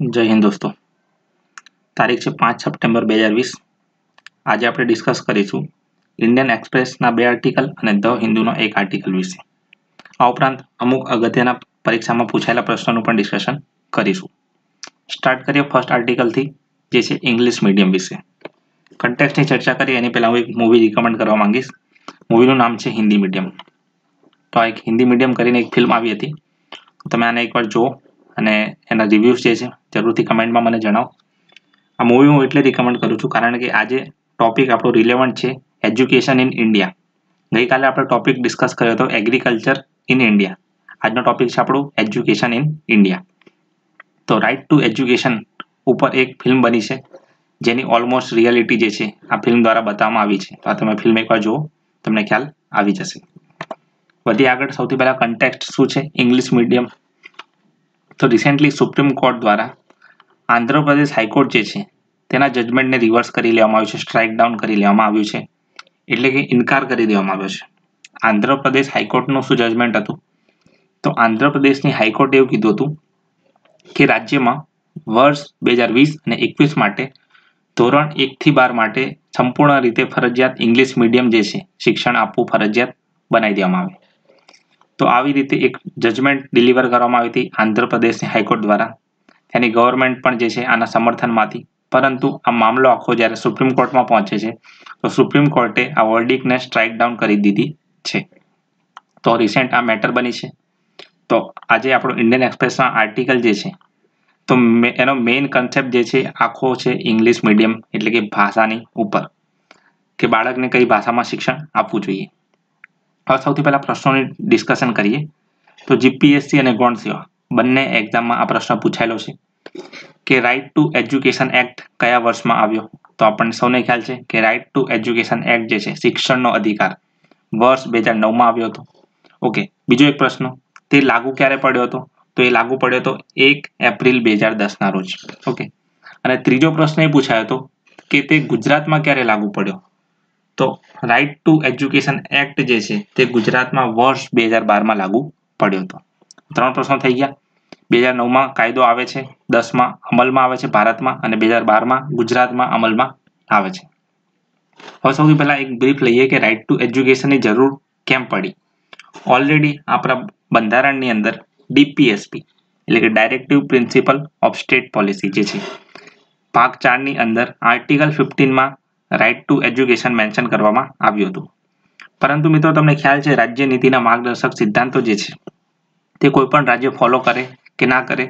જય હિન્દ દોસ્તો. તારીખ છે પાંચ સપ્ટેમ્બર બે હજાર વીસ. આજે આપણે ડિસ્કસ કરીશું ઇન્ડિયન એક્સપ્રેસના બે આર્ટિકલ અને ધ હિન્દુનો એક આર્ટિકલ વિશે. આ ઉપરાંત અમુક અગત્યના પરીક્ષામાં પૂછાયેલા પ્રશ્નોનું પણ ડિસ્કશન કરીશું. સ્ટાર્ટ કરીએ ફર્સ્ટ આર્ટિકલથી જે છે ઇંગ્લિશ મીડિયમ વિશે. કન્ટેક્સની ચર્ચા કરીએ, એની પહેલાં હું એક મૂવી રિકમેન્ડ કરવા માંગીશ. મૂવીનું નામ છે હિન્દી મીડિયમ તો આ એક હિન્દી મીડિયમ કરીને એક ફિલ્મ આવી હતી. તમે આને એકવાર જુઓ. અને એના રિવ્યૂઝ જે છે, જરૂરથી કમેન્ટમાં મને જણાવો. આ મૂવી હું એટલે રિકમેન્ડ કરું છું કારણ કે આજે ટોપિક આપણો રિલેવન્ટ છે એજ્યુકેશન ઇન ઇન્ડિયા ગઈકાલે આપણે ટોપિક ડિસ્કસ કર્યો હતો એગ્રીકલ્ચર ઇન ઇન્ડિયા આજનો ટોપિક છે આપણું એજ્યુકેશન ઇન ઇન્ડિયા તો રાઇટ ટુ એજ્યુકેશન ઉપર એક ફિલ્મ બની છે, જેની ઓલમોસ્ટ રિયાલિટી જે છે, આ ફિલ્મ દ્વારા બતાવવામાં આવી છે. તો આ તમે ફિલ્મ એકવાર જુઓ, તમને ખ્યાલ આવી જશે. વધી આગળ. સૌથી પહેલાં કન્ટેક્ટ શું છે? ઇંગ્લિશ મીડિયમ તો રિસેન્ટલી સુપ્રીમ કોર્ટ દ્વારા આંધ્રપ્રદેશ હાઈકોર્ટ જે છે, તેના જજમેન્ટને રિવર્સ કરી લેવામાં આવ્યું છે સ્ટ્રાઇક ડાઉન કરી લેવામાં આવ્યું છે, એટલે કે ઇનકાર કરી દેવામાં આવ્યો છે. આંધ્રપ્રદેશ હાઈકોર્ટનું શું જજમેન્ટ હતું? તો આંધ્રપ્રદેશની હાઈકોર્ટે એવું કીધું હતું કે રાજ્યમાં વર્ષ બે હજાર વીસ અને એકવીસ માટે ધોરણ એકથી બાર માટે સંપૂર્ણ રીતે ફરજિયાત ઇંગ્લિશ મીડિયમ જે છે, શિક્ષણ આપવું ફરજિયાત બનાવી દેવામાં આવે તો આવી રીતે એક જજમેન્ટ ડિલિવર કરવામાં આવી હતી આંધ્રપ્રદેશની હાઈકોર્ટ દ્વારા. એની ગવર્મેન્ટ પણ જે છે આના સમર્થનમાંથી. પરંતુ આ મામલો આખો જ્યારે સુપ્રીમ કોર્ટમાં પહોંચે છે, તો સુપ્રીમ કોર્ટે આ વર્ડિકને સ્ટ્રાઇક ડાઉન કરી દીધી છે. તો રિસેન્ટ આ મેટર બની છે. તો આજે આપણો ઇન્ડિયન એક્સપ્રેસમાં આર્ટિકલ જે છે, તો એનો મેઇન કન્સેપ્ટ જે છે આખો છે ઇંગ્લિશ મીડિયમ એટલે કે ભાષાની ઉપર. કે બાળકને કઈ ભાષામાં શિક્ષણ આપવું જોઈએ. સૌથી પહેલા પ્રશ્નોની ડિસ્કશન કરીએ. તો જીપીએસસી અને ગૌણ સેવા, બંને એક્ઝામમાં આ પ્રશ્ન પૂછાયેલો છે કે રાઇટ ટુ એજ્યુકેશન એક્ટ કયા વર્ષમાં આવ્યો? તો આપણને સૌને ખ્યાલ છે કે રાઇટ ટુ એજ્યુકેશન એક્ટ જે છે, શિક્ષણનો અધિકાર વર્ષ બે હજાર નવમાં આવ્યો હતો. ઓકે, બીજો એક પ્રશ્ન, તે લાગુ ક્યારે પડ્યો હતો? તો એ લાગુ પડ્યો હતો એક એપ્રિલ બે હજાર દસના રોજ. ઓકે, અને ત્રીજો પ્રશ્ન એ પૂછાયો હતો કે તે ગુજરાતમાં ક્યારે લાગુ પડ્યો? તો રાઇટ ટુ એજ્યુકેશન એક્ટ જે છે, તે ગુજરાતમાં વર્ષ બે હજાર બારમાં લાગુ પડ્યો હતો. ત્રણ પ્રશ્નો થઈ ગયા. બે હજાર નવમાં કાયદો આવે છે, દસમાં અમલમાં આવે છે, ભારતમાં અને બે હજાર બારમાં ગુજરાતમાં અમલમાં આવે છે. હવે સૌથી પહેલાં એક બ્રીફ લઈએ કે રાઇટ ટુ એજ્યુકેશનની જરૂર કેમ પડી? ઓલરેડી આપણા બંધારણની અંદર ડીપીએસપી એટલે કે directive principle of state policy જે છે, ભાગ ચારની અંદર આર્ટિકલ ફિફ્ટીનમાં રાઇટ ટુ એજ્યુકેશન મેન્શન કરવામાં આવ્યું હતું. પરંતુ મિત્રો, તમને ખ્યાલ છે, રાજ્ય નીતિના માર્ગદર્શક સિદ્ધાંતો જે છે, તે કોઈ પણ રાજ્ય ફોલો કરે કે ના કરે,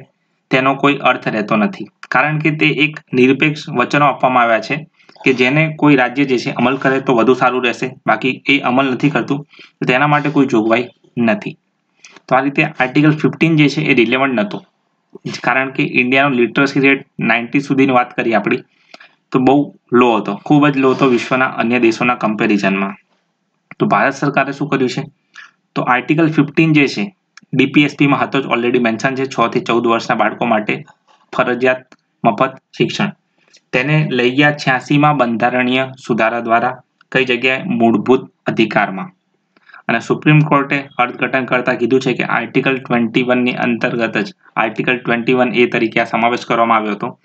તેનો કોઈ અર્થ રહેતો નથી. કારણ કે તે એક નિરપેક્ષ વચનો આપવામાં આવ્યા છે કે જેને કોઈ રાજ્ય જે છે અમલ કરે તો વધુ સારું રહેશે. બાકી એ અમલ નથી કરતું, તેના માટે કોઈ જોગવાઈ નથી. તો આ રીતે આર્ટિકલ ફિફ્ટીન જે છે એ રિલેવન્ટ નહોતો. કારણ કે ઇન્ડિયાનો લિટરસી રેટ નાઇન્ટી સુધીની વાત કરી આપણી તો બહુ લો હતો. ખૂબ જ લો હતો વિશ્વના અન્ય દેશોના કમ્પેરિઝનમાં તો ભારત સરકારે શું કર્યું છે? તો આર્ટિકલ ફિફ્ટીન જે છે ડીપીએસપીમાં હતો જ ઓલરેડી મેન્શન છે, છ થી ચૌદ વર્ષના બાળકો માટે ફરજિયાત મફત શિક્ષણ. તેને લઈ ગયા છ્યાસીમાં બંધારણીય સુધારા દ્વારા, કઈ જગ્યાએ? મૂળભૂત અધિકારમાં. અને સુપ્રીમ કોર્ટે અર્થઘટન કરતા કીધું છે કે આર્ટિકલ ટ્વેન્ટી વનની અંતર્ગત જ આર્ટિકલ ટ્વેન્ટી વન એ તરીકે આ સમાવેશ કરવામાં આવ્યો હતો.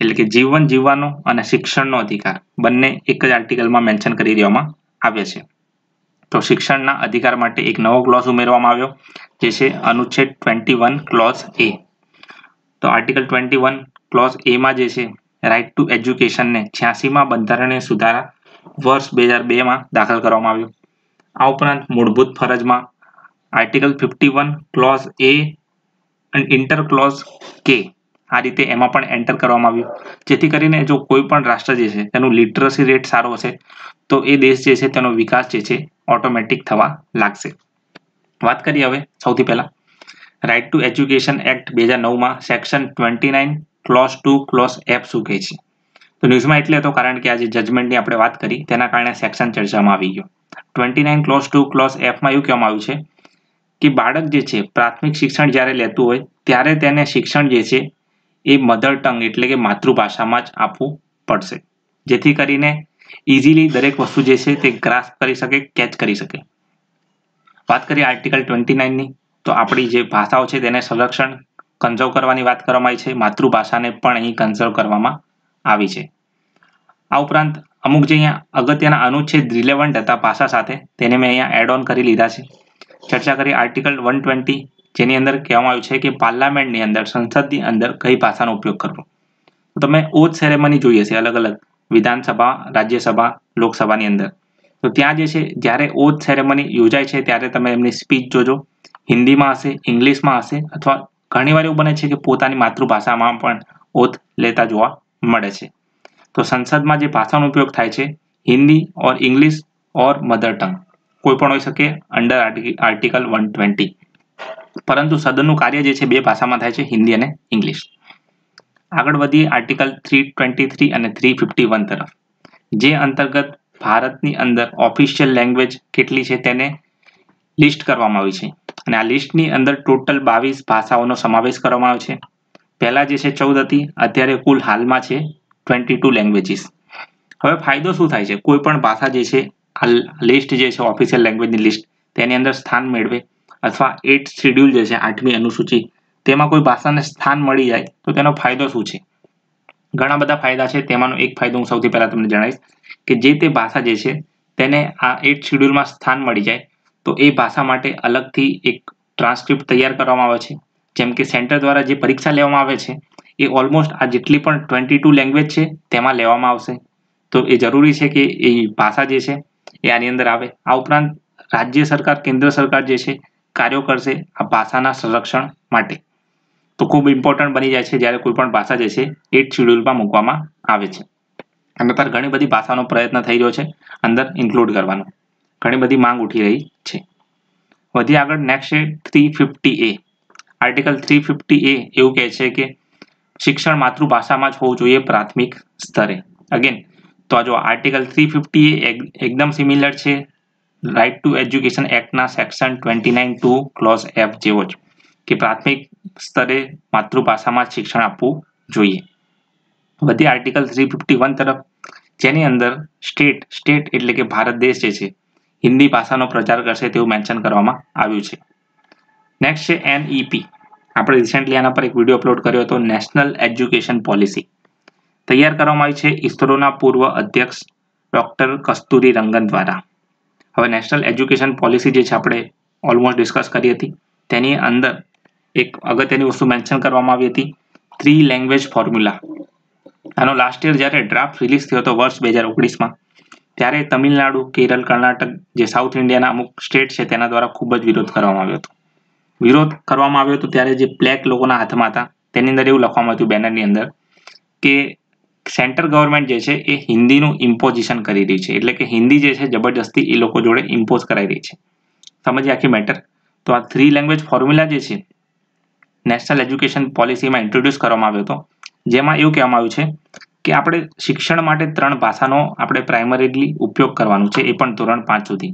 એટલે કે જીવન જીવવાનો અને શિક્ષણનો અધિકાર. બંને એક જ આર્ટિકલમાં મેન્શન કરી દેવામાં આવ્યા છે. તો શિક્ષણના અધિકાર માટે એક નવો ક્લોઝ ઉમેરવામાં આવ્યો, જે છે અનુચ્છેદ ટ્વેન્ટી વન ક્લોઝ એ તો આર્ટિકલ ટ્વેન્ટી વન ક્લોઝ એમાં જે છે રાઇટ ટુ એજ્યુકેશનને છ્યાસીમાં બંધારણીય સુધારા વર્ષ બે હજાર બેમાં દાખલ કરવામાં આવ્યો. આ ઉપરાંત મૂળભૂત ફરજમાં article fifty one clause A and inter clause K આ રીતે એમાં પણ એન્ટર કરવામાં આવ્યું. જેથી કરીને જો કોઈ પણ રાષ્ટ્ર જે છે, તેનું લિટરસી રેટ સારો હશે, તો એ દેશ જે છે, તેનો વિકાસ જે છે ઓટોમેટિક થવા લાગશે. વાત કરીએ હવે સૌથી પહેલા. રાઇટ ટુ એજ્યુકેશન એક્ટ બે હજાર નવમાં section twenty nine clause two clause F શું કહે છે? તો ન્યૂઝમાં એટલે હતો કારણ કે આજે જજમેન્ટની આપણે વાત કરી, તેના કારણે સેક્શન ચર્ચામાં આવી ગયો. Twenty nine clause two clause એફમાં એવું કહેવામાં આવ્યું છે કે બાળક જે છે, પ્રાથમિક શિક્ષણ જ્યારે લેતું હોય, ત્યારે તેને શિક્ષણ જે છે એ મધર ટંગ એટલે કે માતૃભાષામાં જ આપવું પડશે. જેથી કરીને ઇઝીલી દરેક વસ્તુ જે છે તે ગ્રાસ કરી શકે કેચ કરી શકે. વાત કરીએ આર્ટિકલ ટ્વેન્ટી નાઇનની તો આપણી જે ભાષાઓ છે તેને સંરક્ષણ કન્ઝર્વ કરવાની વાત કરવામાં આવી છે. માતૃભાષાને પણ અહીં કન્ઝર્વ કરવામાં આવી છે. આ ઉપરાંત અમુક જે અહીંયા અગત્યના અનુચ્છેદ રિલેવન્ટ હતા ભાષા સાથે, તેને મેં અહીંયા એડ ઓન કરી લીધા છે. ચર્ચા કરી આર્ટિકલ વન ટ્વેન્ટી જેની અંદર કહેવામાં આવ્યું છે કે પાર્લામેન્ટની અંદર, સંસદની અંદર કઈ ભાષાનો ઉપયોગ કરવો. તો તમે ઓથ સેરેમની જોઈએ છે, અલગ અલગ વિધાનસભા, રાજ્યસભા, લોકસભાની અંદર. તો ત્યાં જે છે, જ્યારે ઓથ સેરેમની યોજાય છે, ત્યારે તમે એમની સ્પીચ જોજો. હિન્દીમાં હશે, ઇંગ્લિશમાં હશે, અથવા ઘણીવાર એવું બને છે કે પોતાની માતૃભાષામાં પણ ઓથ લેતા જોવા મળે છે. તો સંસદમાં જે ભાષાનો ઉપયોગ થાય છે, Hindi or English or mother tongue. કોઈ પણ હોઈ શકે, અંડર આર્ટિકલ વન ટ્વેન્ટી. પરંતુ સદનનું કાર્ય જે છે બે ભાષામાં થાય છે, હિન્દી અને ઇંગ્લિશ. આગળ વધીએ આર્ટિકલ થ્રી ટ્વેન્ટી થ્રી અને થ્રી ફિફ્ટી વન તરફ. જે અંતર્ગત ભારતની અંદર ઓફિશિયલ લેંગ્વેજ કેટલી છે તેને લિસ્ટ કરવામાં આવી છે. અને આ લિસ્ટની અંદર ટોટલ બાવીસ ભાષાઓનો સમાવેશ કરવામાં આવ્યો છે. પહેલા જે છે ચૌદ હતી, અત્યારે કુલ હાલમાં છે ટ્વેન્ટી ટુ લેંગ્વેજીસ. હવે ફાયદો શું થાય છે? કોઈ પણ ભાષા જે છે, આ લિસ્ટ જે છે, ઓફિશિયલ લેંગ્વેજની લિસ્ટ તેની અંદર સ્થાન મેળવે. અથવા એટ શેડ્યુલ જે છે, આઠમી અનુસૂચિ, તેમાં કોઈ ભાષાને સ્થાન મળી જાય, તો તેનો ફાયદો શું છે? ઘણા બધા ફાયદા છે. તેમાંનો એક ફાયદો હું સૌથી પહેલા તમને જણાવીશ કે જે તે ભાષા જે છે, તેને આ એટ શેડ્યુલમાં સ્થાન મળી જાય, તો એ ભાષા માટે અલગથી એક ટ્રાન્સક્રિપ્ટ તૈયાર કરવામાં આવે છે. જેમ કે સેન્ટર દ્વારા જે પરીક્ષા લેવામાં આવે છે, એ ઓલમોસ્ટ આ જેટલી પણ ટ્વેન્ટી ટુ લેંગ્વેજ છે, તેમાં લેવામાં આવશે. તો એ જરૂરી છે કે એ ભાષા જે છે, એ આની અંદર આવે. આ ઉપરાંત રાજ્ય સરકાર, કેન્દ્ર સરકાર જે છે કાર્યો કરશે આ ભાષાના સંરક્ષણ માટે. તો ખૂબ ઇમ્પોર્ટન્ટ બની જાય છે જ્યારે કોઈ પણ ભાષા જે છે એટ શેડ્યુલમાં મૂકવામાં આવે છે. અને અત્યારે ઘણી બધી ભાષાનો પ્રયત્ન થઈ રહ્યો છે અંદર ઇન્ક્લુડ કરવાનો. ઘણી બધી માંગ ઉઠી રહી છે. વધી આગળ નેક્સ્ટ છે three fifty A article three fifty A એવું કહે છે કે શિક્ષણ માતૃભાષામાં જ હોવું જોઈએ પ્રાથમિક સ્તરે. અગેન તો આ જો આર્ટિકલ થ્રી ફિફ્ટી એ એકદમ સિમિલર છે right to education એક્ટના section twenty nine two clause F જેવો જ કે પ્રાથમિક સ્તરે માતૃભાષામાં શિક્ષણ આપવું જોઈએ. બધી આર્ટિકલ થ્રી ફિફ્ટી વન તરફ જેની અંદર સ્ટેટ સ્ટેટ એટલે કે ભારત દેશ જે છે, હિન્દી ભાષાનો પ્રચાર કરશે તેવું મેન્શન કરવામાં આવ્યું છે. નેક્સ્ટ છે એનઈપી આપણે રિસેન્ટલી આના પર એક વીડિયો અપલોડ કર્યો હતો નેશનલ એજ્યુકેશન પોલિસી તૈયાર કરવામાં આવી છે ઇસરોના પૂર્વ અધ્યક્ષ ડોક્ટર કસ્તુરી રંગન દ્વારા. હવે નેશનલ એજ્યુકેશન પોલિસી જે છે આપણે ઓલમોસ્ટ ડિસ્કસ કરી હતી, તેની અંદર એક અગત્યની વસ્તુ મેન્શન કરવામાં આવી હતી થ્રી લેંગ્વેજ ફોર્મ્યુલા આનો લાસ્ટ યર જ્યારે ડ્રાફ્ટ રિલીઝ થયો હતો વર્ષ બે હજાર ઓગણીસમાં, ત્યારે તમિલનાડુ, કેરળ, કર્ણાટક જે સાઉથ ઇન્ડિયાના અમુક સ્ટેટ છે તેના દ્વારા ખૂબ જ વિરોધ કરવામાં આવ્યો હતો. વિરોધ કરવામાં આવ્યો હતો ત્યારે જે બ્લેક લોકોના હાથમાં હતા, તેની અંદર એવું લખવામાં આવ્યું બેનરની અંદર કે સેન્ટ્રલ ગવર્મેન્ટ જે છે એ હિન્દીનું ઇમ્પોઝિશન કરી રહી છે. એટલે કે હિન્દી જે છે, જબરજસ્તી એ લોકો જોડે ઇમ્પોઝ કરાઈ રહી છે. સમજી આખી મેટર? તો આ થ્રી લેંગ્વેજ ફોર્મ્યુલા જે છે નેશનલ એજ્યુકેશન પોલિસીમાં ઇન્ટ્રોડ્યુસ કરવામાં આવ્યો હતો. જેમાં એવું કહેવામાં આવ્યું છે કે આપણે શિક્ષણ માટે ત્રણ ભાષાનો આપણે પ્રાઇમરીલી ઉપયોગ કરવાનું છે, એ પણ ધોરણ પાંચ સુધી.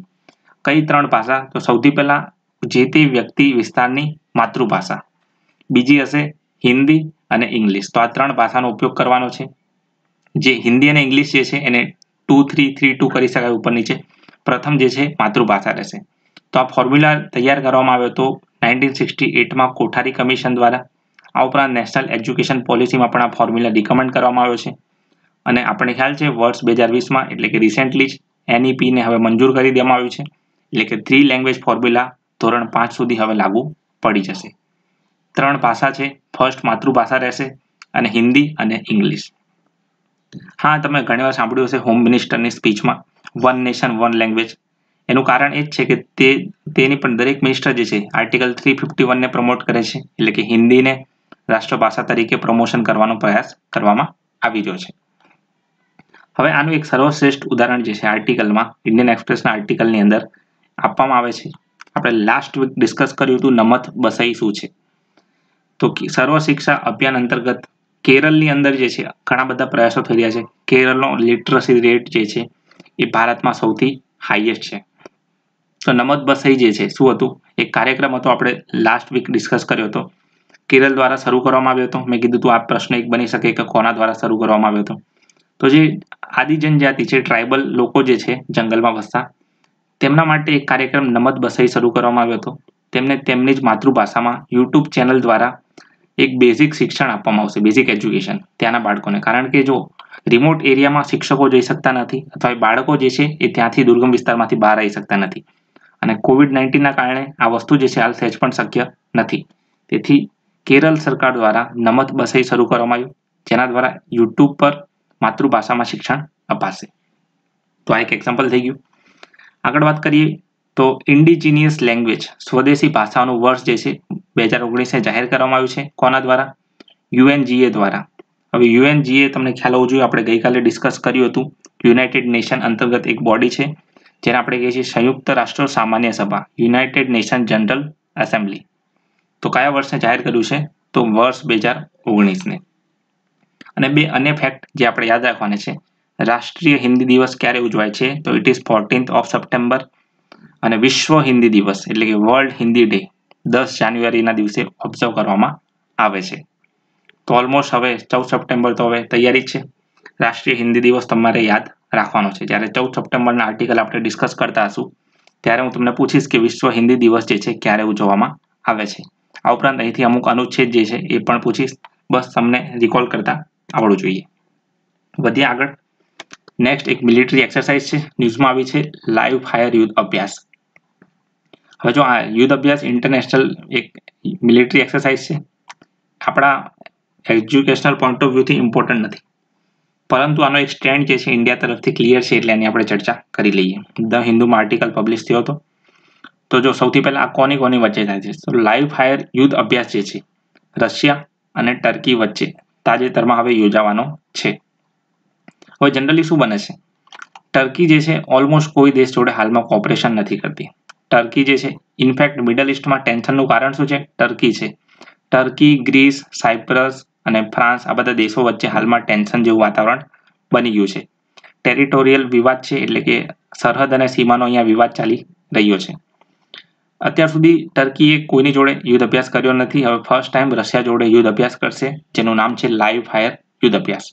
કઈ ત્રણ ભાષા? તો સૌથી પહેલા જે તે વ્યક્તિ વિસ્તારની માતૃભાષા. બીજી હશે હિન્દી અને ઇંગ્લિશ. તો આ ત્રણ ભાષાનો ઉપયોગ કરવાનો છે. જે હિન્દી અને ઇંગ્લિશ જે છે એને ટુ થ્રી થ્રી ટુ કરી શકાય ઉપર નીચે. પ્રથમ જે છે માતૃભાષા રહેશે. તો આ ફોર્મ્યુલા તૈયાર કરવામાં આવ્યો હતો નાઇન્ટીન સિક્સટી એટમાં કોઠારી કમિશન દ્વારા. આ ઉપરાંત નેશનલ એજ્યુકેશન પોલિસીમાં પણ આ ફોર્મ્યુલા રિકમેન્ડ કરવામાં આવ્યો છે. અને આપણે ખ્યાલ છે વર્ષ બે હજાર વીસમાં એટલે કે રિસેન્ટલી જ એનઈપીને હવે મંજૂર કરી દેવામાં આવ્યું છે. એટલે કે થ્રી લેંગ્વેજ ફોર્મ્યુલા ધોરણ પાંચ સુધી હવે લાગુ પડી જશે. ત્રણ ભાષા છે ફર્સ્ટ માતૃભાષા રહેશે અને હિન્દી અને ઇંગ્લિશ. હા, તમે ઘણીવાર સાંભળ્યું હશે હોમ મિનિસ્ટરની સ્પીચમાં વન નેશન વન લેંગ્વેજ એનું કારણ એ જ છે કે તે, તેની પણ દરેક મિનિસ્ટર જે છે આર્ટિકલ થ્રી ફિફ્ટી વનને પ્રમોટ કરે છે. એટલે કે હિન્દીને રાષ્ટ્રભાષા તરીકે પ્રમોશન કરવાનો પ્રયાસ કરવામાં આવી રહ્યો છે. હવે આનું એક સર્વશ્રેષ્ઠ ઉદાહરણ જે છે આર્ટિકલમાં ઇન્ડિયન એક્સપ્રેસના આર્ટિકલની અંદર આપવામાં આવે છે. આપણે લાસ્ટ વીક ડિસ્કસ કર્યું હતું નમત બસઈ શું છે. તો સર્વ શિક્ષા અભિયાન અંતર્ગત કેરળની અંદર જે છે, ઘણા બધા પ્રયાસો થઈ રહ્યા છે. કેરળનો લિટરસી રેટ જે છે, એ ભારતમાં સૌથી હાઈએસ્ટ છે. તો નમત બસઈ જે છે, શું હતું? એક કાર્યક્રમ હતો, આપણે લાસ્ટ વીક ડિસ્કસ કર્યો હતો. કેરળ દ્વારા શરૂ કરવામાં આવ્યો હતો. મેં કીધું હતું આ પ્રશ્ન એક બની શકે કે કોના દ્વારા શરૂ કરવામાં આવ્યો હતો. તો જે આદિ જનજાતિ છે ટ્રાઇબલ લોકો જે છે, જંગલમાં વસતા, તેમના માટે એક કાર્યક્રમ નમત બસઈ શરૂ કરવામાં આવ્યો હતો. તેમને તેમની જ માતૃભાષામાં યુટ્યુબ ચેનલ દ્વારા એક બેઝિક શિક્ષણ આપવામાં આવશે બેઝિક એજ્યુકેશન ત્યાંના બાળકોને. કારણ કે જો રિમોટ એરિયામાં શિક્ષકો જઈ શકતા નથી અથવા બાળકો જે છે એ ત્યાંથી દુર્ગમ વિસ્તારમાંથી બહાર આવી શકતા નથી. અને કોવિડ નાઇન્ટીનના કારણે આ વસ્તુ જે છે હાલ સહેજ પણ શક્ય નથી. તેથી કેરળ સરકાર દ્વારા નમત બસઈ શરૂ કરવામાં આવ્યું જેના દ્વારા યુટ્યુબ પર માતૃભાષામાં શિક્ષણ અપાશે. તો આ એક એક્ઝામ્પલ થઈ ગયું. આગળ વાત કરીએ તો ઇન્ડિજિનિયસ લેંગ્વેજ સ્વદેશી ભાષાઓનું વર્ષ જે છે, બે હજાર ઓગણીસને જાહેર કરવામાં આવ્યું છે. કોના દ્વારા? યુએનજીએ દ્વારા. હવે યુએનજીએ તમને ખ્યાલ હોવો જોઈએ, આપણે ગઈકાલે ડિસ્કસ કર્યું હતું. યુનાઇટેડ નેશન અંતર્ગત એક બોડી છે, જેને આપણે કહીએ છીએ સંયુક્ત રાષ્ટ્ર સામાન્ય સભા યુનાઇટેડ નેશન જનરલ એસેમ્બલી તો કયા વર્ષને જાહેર કર્યું છે? તો વર્ષ બે હજાર ઓગણીસને. અને બે અન્ય ફેક્ટ જે આપણે યાદ રાખવાના છે. રાષ્ટ્રીય હિન્દી દિવસ ક્યારે ઉજવાય છે? તો it is fourteenth of September અને વિશ્વ હિન્દી દિવસ એટલે કે વર્લ્ડ હિન્દી ડે દસ જાન્યુઆરીના દિવસે ઓબ્ઝર્વ કરવામાં આવે છે. તો ઓલમોસ્ટ હવે ચૌદ સપ્ટેમ્બર તો હવે તૈયારી જ છે. રાષ્ટ્રીય હિન્દી દિવસ તમારે યાદ રાખવાનો છે. જ્યારે ચૌદ સપ્ટેમ્બરના આર્ટિકલ આપણે ડિસ્કસ કરતા હશું, ત્યારે હું તમને પૂછીશ કે વિશ્વ હિન્દી દિવસ જે છે, ક્યારે ઉજવવામાં આવે છે. આ ઉપરાંત અહીંથી અમુક અનુચ્છેદ જે છે, એ પણ પૂછીશ. બસ તમને રિકોલ કરતા આવડવું જોઈએ. વધ્યા આગળ. નેક્સ્ટ એક મિલિટરી એક્સરસાઇઝ છે. ન્યૂઝમાં આવી છે લાઈવ ફાયર યુદ્ધ અભ્યાસ. હવે જો આ યુદ્ધ અભ્યાસ ઇન્ટરનેશનલ એક મિલિટરી એક્સરસાઇઝ છે, આપણા એજ્યુકેશનલ પોઈન્ટ ઓફ વ્યૂથી ઇમ્પોર્ટન્ટ નથી. પરંતુ આનો એક સ્ટેન્ડ જે છે ઇન્ડિયા તરફથી ક્લિયર છે એટલે એની આપણે ચર્ચા કરી લઈએ. ધ હિન્દુમાં આર્ટિકલ પબ્લિશ થયો હતો. તો જો સૌથી પહેલાં આ કોની કોની વચ્ચે થાય છે? તો લાઈવ ફાયર યુદ્ધ અભ્યાસ જે છે, રશિયા અને ટર્કી વચ્ચે તાજેતરમાં હવે યોજાવાનો છે. હવે જનરલી શું બને છે? ટર્કી જે છે ઓલમોસ્ટ કોઈ દેશ જોડે હાલમાં કોઓપરેશન નથી કરતી. ટર્કી જે છે, ઇનફેક્ટ મિડલ ઇસ્ટમાં ટેન્શનનું કારણ શું છે? ટર્કી છે. ટર્કી, ગ્રીસ, સાયપ્રસ અને ફ્રાન્સ આ બધા દેશો વચ્ચે હાલમાં ટેન્શન જેવું વાતાવરણ બની ગયું છે. ટેરિટોરિયલ વિવાદ છે એટલે કે સરહદ અને સીમાનો અહીંયા વિવાદ ચાલી રહ્યો છે. અત્યાર સુધી ટર્કીએ કોઈની જોડે યુદ્ધ અભ્યાસ કર્યો નથી. હવે ફર્સ્ટ ટાઈમ રશિયા જોડે યુદ્ધ અભ્યાસ કરશે, જેનું નામ છે લાઈવ ફાયર યુદ્ધ અભ્યાસ.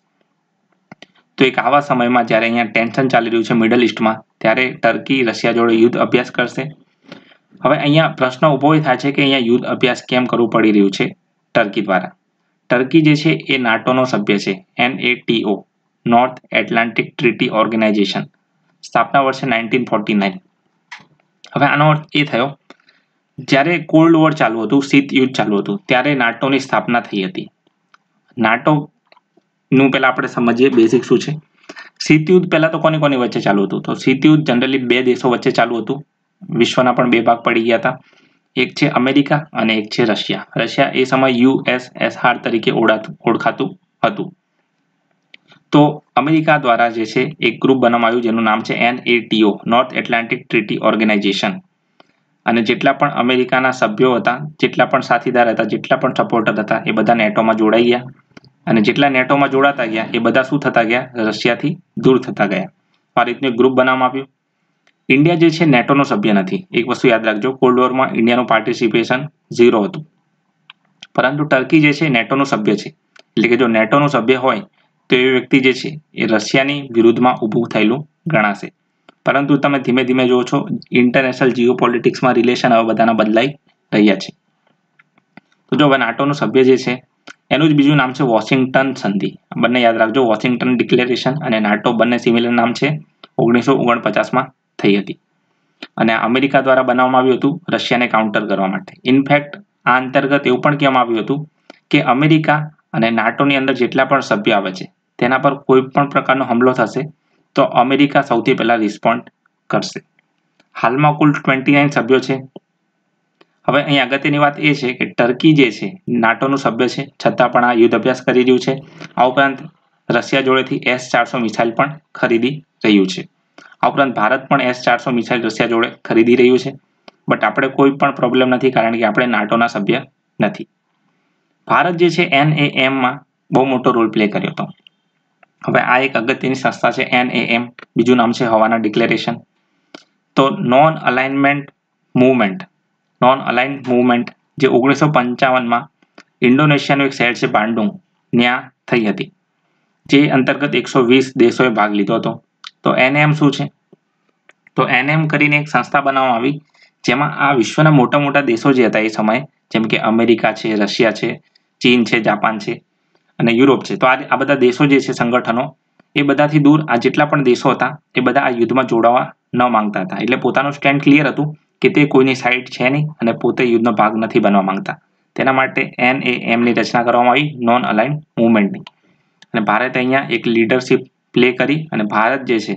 તો એક આવા સમયમાં જ્યારે અહીંયા ટેન્શન ચાલી રહ્યું છે મિડલ ઇસ્ટમાં, ત્યારે ટર્કી રશિયા જોડે યુદ્ધ અભ્યાસ કરશે હવે અહીંયા પ્રશ્ન ઊભો થાય છે કે અહીંયા યુદ્ધ અભ્યાસ કેમ કરવું પડી રહ્યું છે? ટર્કી દ્વારા. ટર્કી જે છે એ નાટોનો સભ્ય છે N A T O North Atlantic Treaty Organization સ્થાપના વર્ષે નાઇન્ટીન ફોર્ટી નાઇન. હવે આનો અર્થ એ થયો, જ્યારે કોલ્ડ વોર ચાલુ હતું, શીત યુદ્ધ ચાલુ હતું, ત્યારે નાટોની સ્થાપના થઈ હતી. નાટો નું પહેલા આપણે સમજીએ બેઝિક શું છે? શીત યુદ્ધ પહેલા તો કોની કોની વચ્ચે ચાલુ હતું? તો શીત યુદ્ધ જનરલી બે દેશો વચ્ચે ચાલુ હતું. વિશ્વના પણ બે ભાગ પડી ગયા હતા. એક છે અમેરિકા અને એક છે રશિયા. રશિયા એ સમય યુએસએસઆર તરીકે ઓળખાતું હતું. તો અમેરિકા દ્વારા જે છે એક ગ્રુપ બનાવવામાં આવ્યું જેનું નામ છે N A T O North Atlantic Treaty Organization અને જેટલા પણ અમેરિકાના સભ્યો હતા, જેટલા પણ સાથીદાર હતા, જેટલા પણ સપોર્ટર હતા, એ બધા નેટોમાં જોડાઈ ગયા. અને જેટલા નેટોમાં જોડાતા ગયા, એ બધા શું થતા ગયા? રશિયાથી દૂર થતા ગયા. આ રીતનું ગ્રુપ બનાવવામાં આવ્યું. ઇન્ડિયા જે છે, નેટોનો સભ્ય નથી. એક વસ્તુ યાદ રાખજો કોલ્ડ વોરમાં ઇન્ડિયાનું પાર્ટિસિપેશન ઝીરો હતું. પરંતુ ટર્કી જે છે, નેટોનું સભ્ય છે. એટલે કે જો નેટોનું સભ્ય હોય, તો એ વ્યક્તિ જે છે, એ રશિયાની વિરુદ્ધમાં ઊભું થયેલું ગણાશે. પરંતુ તમે ધીમે ધીમે જુઓ છો ઇન્ટરનેશનલ જીઓ પોલિટિક્સમાં રિલેશન હવે બધાના બદલાઈ રહ્યા છે. તો જો હવે નાટોનું સભ્ય જે છે, એનું જ બીજું નામ છે વોશિંગ્ટન સંધિ. બંને યાદ રાખજો વોશિંગ્ટન ડિક્લેરેશન અને નાટો બંને સિમિલર નામ છે. ઓગણીસો ઓગણપચાસમાં થઈ હતી. અને અમેરિકા દ્વારા બનાવવામાં આવ્યું હતું રશિયાને કાઉન્ટર કરવા માટે. ઇનફેક્ટ આ અંતર્ગત એવું પણ કહેવામાં આવ્યું હતું કે અમેરિકા અને નાટોની અંદર જેટલા પણ સભ્ય આવે છે, તેના પર કોઈ પણ પ્રકારનો હુમલો થશે તો અમેરિકા સૌથી પહેલા રિસ્પોન્ડ કરશે. હાલમાં કુલ ટ્વેન્ટી નાઇન સભ્યો છે. હવે અહીં અગત્યની વાત એ છે કે ટર્કી જે છે, નાટોનું સભ્ય છે, છતાં પણ આ યુદ્ધ અભ્યાસ કરી રહ્યું છે. આ ઉપરાંત રશિયા જોડેથી એસ ચારસો મિસાઇલ પણ ખરીદી રહ્યું છે. આ ઉપરાંત ભારત પણ એસ ચારસો મિસાઇલ રશિયા જોડે ખરીદી રહ્યું છે. બટ આપણે કોઈ પણ પ્રોબ્લેમ નથી, કારણ કે આપણે નાટોના સભ્ય નથી. ભારત જે છે એન એ એમમાં બહુ મોટો રોલ પ્લે કર્યો હતો. હવે આ એક અગત્યની સંસ્થા છે એન એ એમ બીજું નામ છે હવાના ડિક્લેરેશન તો non alignment movement non align movement જે ઓગણીસો પંચાવનમાં ઇન્ડોનેશિયાનું એક શહેર છે, બાંડુંગ, ત્યાં થઈ હતી. જે અંતર્ગત એકસો વીસ દેશોએ ભાગ લીધો હતો. તો એનએમ શું છે? તો એનએમ કરીને એક સંસ્થા બનાવવામાં આવી, જેમાં આ વિશ્વના મોટા મોટા દેશો જે હતા એ સમયે, જેમ કે અમેરિકા છે, રશિયા છે, ચીન છે, જાપાન છે અને યુરોપ છે. તો આ આ બધા દેશો જે છે, સંગઠનો, એ બધાથી દૂર આ જેટલા પણ દેશો હતા, એ બધા આ યુદ્ધમાં જોડાવા ન માંગતા હતા. એટલે પોતાનું સ્ટેન્ડ ક્લિયર હતું કે તે કોઈની સાઈડ છે નહીં અને પોતે યુદ્ધનો ભાગ નથી બનવા માંગતા. તેના માટે એન એ એમની રચના કરવામાં આવી, નોન અલાઇન મુવમેન્ટની. અને ભારતે અહીંયા એક લીડરશિપ પ્લે કરી અને ભારત જે છે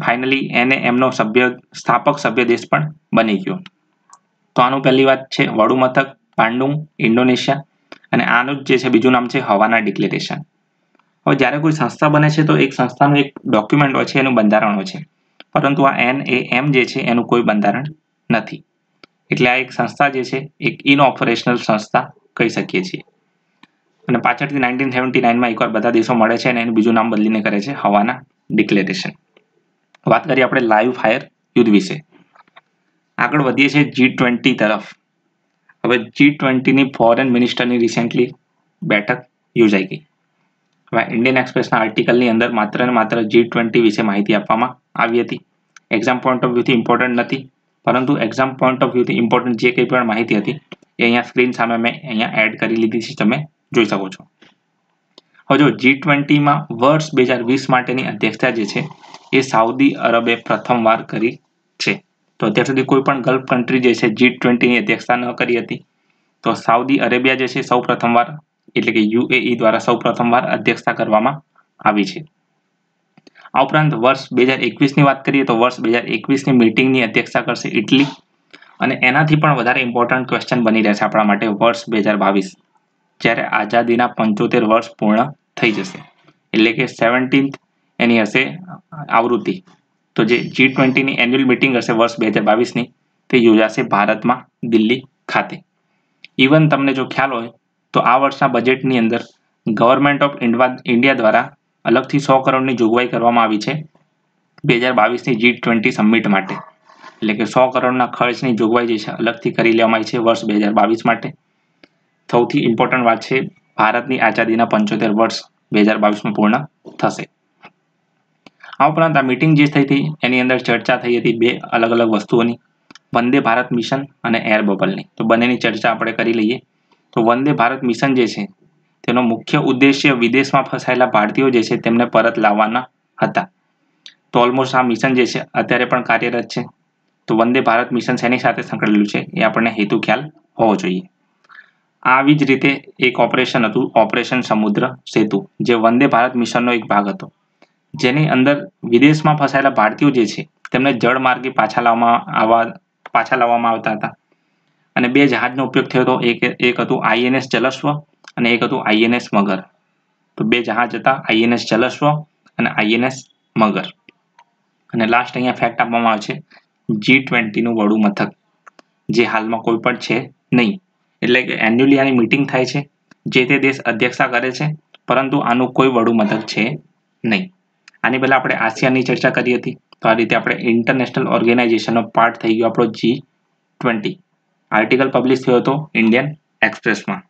ફાઇનલી એને એમનો સભ્ય, સ્થાપક સભ્ય દેશ પણ બની ગયો. તો આનું પહેલી વાત છે વડુ મથક પાંડુંગ ઇન્ડોનેશિયા અને આનું જે છે બીજું નામ છે હવાના ડિક્લેરેશન હવે જ્યારે કોઈ સંસ્થા બને છે તો એક સંસ્થાનું એક ડોક્યુમેન્ટ હોય છે, એનું બંધારણ હોય છે. પરંતુ આ એન એ એમ જે છે એનું કોઈ બંધારણ નથી. એટલે આ એક સંસ્થા જે છે, એક ઇનઓપરેશનલ સંસ્થા કહી શકીએ છીએ. અને પાછળથી નાઇન્ટીન સેવન્ટી નાઇનમાં એકવાર બધા દેશો મળે છે અને એનું બીજું નામ બદલીને કરે છે, હવાના ડિક્લેરેશન. વાત કરીએ આપણે લાઈવ ફાયર યુદ્ધ વિશે. આગળ વધીએ છીએ જી ટ્વેન્ટી તરફ. હવે જી ટ્વેન્ટીની ફોરેન મિનિસ્ટરની રિસેન્ટલી બેઠક યોજાઈ ગઈ. હવે ઇન્ડિયન એક્સપ્રેસના આર્ટિકલની અંદર માત્ર ને માત્ર જી ટ્વેન્ટી વિશે માહિતી આપવામાં આવી હતી. એક્ઝામ પોઈન્ટ ઓફ વ્યૂથી ઇમ્પોર્ટન્ટ નથી, પરંતુ એક્ઝામ પોઈન્ટ ઓફ વ્યૂથી ઇમ્પોર્ટન્ટ જે કંઈ પણ માહિતી હતી, એ અહીંયા સ્ક્રીન સામે મેં અહીંયા એડ કરી લીધી છે, તમે જોઈ શકો છો. હવે જો જી ટ્વેન્ટીમાં વર્ષ બે હજાર વીસ માટેની અધ્યક્ષતા જે છે, એ સાઉદી અરબે પ્રથમવાર કરી છે. તો અત્યાર સુધી કોઈ પણ ગલ્ફ કન્ટ્રી જે છે જી ટ્વેન્ટીની અધ્યક્ષતા ન કરી હતી. તો સાઉદી અરેબિયા જે છે, સૌ પ્રથમવાર એટલે કે યુએઈ દ્વારા સૌ પ્રથમવાર અધ્યક્ષતા કરવામાં આવી છે. આ ઉપરાંત વર્ષ બે હજાર એકવીસની વાત કરીએ તો વર્ષ બે હજાર એકવીસની મિટિંગની અધ્યક્ષતા કરશે ઇટલી અને એનાથી પણ વધારે ઇમ્પોર્ટન્ટ ક્વેશ્ચન બની રહેશે આપણા માટે વર્ષ બે હજાર બાવીસ. જ્યારે આઝાદીના પંચોતેર વર્ષ પૂર્ણ થઈ જશે. એટલે કે સેવન્ટીન્થ એની હશે આવૃત્તિ. તો જે જી ટ્વેન્ટીની એન્યુઅલ મિટિંગ હશે વર્ષ બે હજાર બાવીસની, તે યોજાશે ભારતમાં દિલ્હી ખાતે. ઇવન તમને જો ખ્યાલ હોય, તો આ વર્ષના બજેટની અંદર ગવર્મેન્ટ ઓફ ઇન્ડિયા દ્વારા અલગથી સો કરોડની જોગવાઈ કરવામાં આવી છે બે હજાર બાવીસની જી ટ્વેન્ટી સમિટ માટે. એટલે કે સો કરોડના ખર્ચની જોગવાઈ જે છે, અલગથી કરી લેવામાં આવી છે વર્ષ બે હજાર બાવીસ માટે. સૌથી ઇમ્પોર્ટન્ટ વાત છે, ભારતની આઝાદીના પંચોતેર વર્ષ બે હજાર બાવીસમાં પૂર્ણ થશે. આ ઉપરાંત આ મિટિંગ જે થઈ હતી, એની અંદર ચર્ચા થઈ હતી બે અલગ અલગ વસ્તુઓની. વંદે ભારત મિશન અને એર બબલની. તો બંનેની ચર્ચા આપણે કરી લઈએ. તો વંદે ભારત મિશન જે છે, તેનો મુખ્ય ઉદ્દેશ્ય વિદેશમાં ફસાયેલા ભારતીયો જે છે, તેમને પરત લાવવાના હતા. તો ઓલમોસ્ટ આ મિશન જે છે, અત્યારે પણ કાર્યરત છે. તો વંદે ભારત મિશન શેની સાથે સંકળેલું છે, એ આપણને હેતુ ખ્યાલ હોવો જોઈએ. આવી જ રીતે એક ઓપરેશન હતું ઓપરેશન સમુદ્ર સેતુ, જે વંદે ભારત મિશનનો એક ભાગ હતો. જેની અંદર વિદેશમાં ફસાયેલા ભારતીયો જે છે, તેમને જળ માર્ગે પાછા લાવવામાં આવવા પાછા લાવવામાં આવતા હતા. અને બે જહાજનો ઉપયોગ થયો હતો, એક એક હતું આઈએનએસ જલસ્વ અને એક હતું આઈએનએસ મગર. તો બે જહાજ હતા આઈએનએસ જલસ્વ અને આઈએનએસ મગર. અને લાસ્ટ અહીંયા ફેક્ટ આપવામાં આવે છે જી ટ્વેન્ટીનું વડું મથક જે હાલમાં કોઈ પણ છે નહીં. એટલે કે એન્યુઅલી આની મિટિંગ થાય છે, જે તે દેશ અધ્યક્ષતા કરે છે, પરંતુ આનું કોઈ વડું મથક છે નહીં. આની પહેલાં આપણે આસિયાનની ચર્ચા કરી હતી, તો આ રીતે આપણે ઇન્ટરનેશનલ ઓર્ગેનાઇઝેશનનો પાર્ટ થઈ ગયો આપણો જી ટ્વેન્ટી આર્ટિકલ પબ્લિશ થયો હતો ઇન્ડિયન એક્સપ્રેસમાં